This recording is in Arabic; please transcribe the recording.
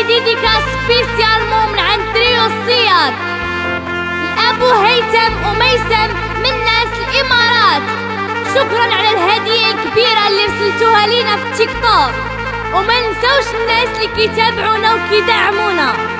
هادي spécialement من عند تريو الصياد. الابو هيثم وميسم من ناس الإمارات. شكرا على الهدية الكبيرة اللي رسلتوها لينا في التيك توك. وما ننسوش الناس اللي كيتابعونا وكيدعمونا.